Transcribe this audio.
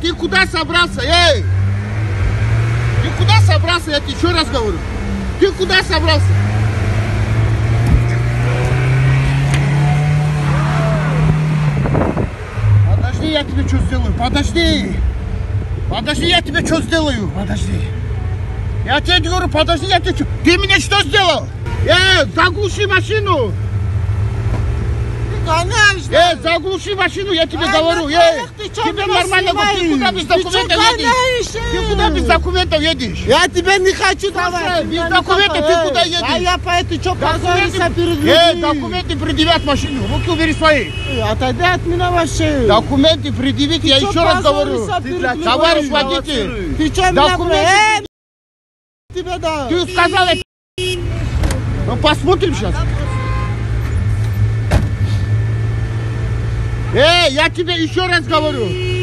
Ты куда собрался? Эй! Ты куда собрался? Я тебе еще раз говорю. Ты куда собрался? Подожди, я тебе что сделаю? Подожди! Подожди, я тебе что сделаю? Подожди. Я тебе говорю, подожди, я тебе что? Ты мне что сделал? Эй, заглуши машину! Конечно. Эй, заглуши машину, я тебе Ай, говорю. ну, Эй, ты чё тебе нормально ты куда без чё документов едешь? Ты куда без документов едешь? Я тебя не хочу давать. без документов ты Эй, куда едешь? А я поэтому что позориться перед Эй, людьми? документы предъявят машину, руки убери свои. Эй, Отойди от меня вообще. Документы предъявить, я чё еще раз говорю. позоришься? Товарищ водитель, Ты что меня Документы Эй, тебе да. ты сказал, это... Ну, посмотрим сейчас. Эй, я тебе еще раз говорю.